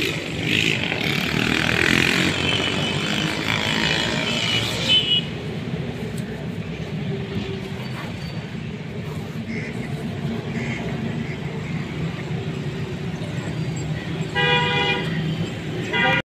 Yeah.